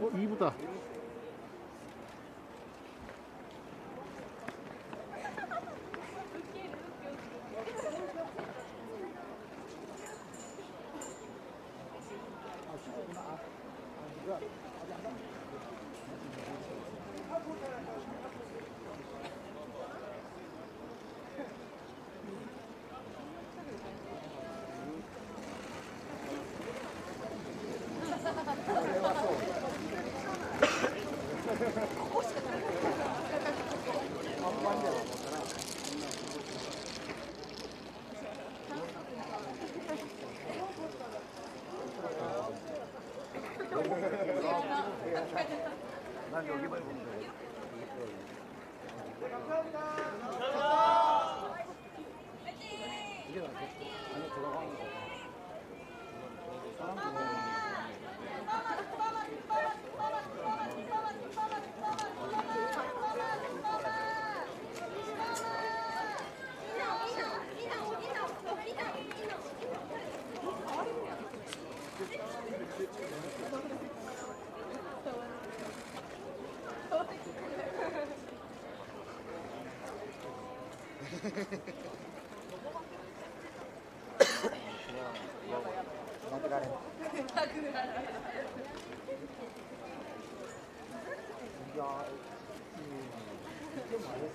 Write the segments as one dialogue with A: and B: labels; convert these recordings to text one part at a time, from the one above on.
A: 어, 2부다.
B: 난 여기만 보
C: 殴られ。う。です。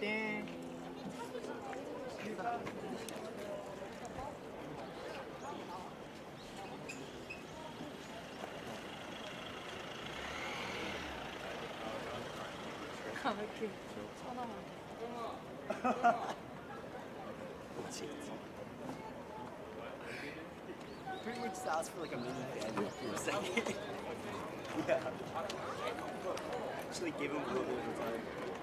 C: り。
B: 괜지? 화이팅!
C: 아, 왜 이렇게 천하만.
B: Pretty much asked for like a mini fan for a second. yeah. Actually gave him a little bit of time.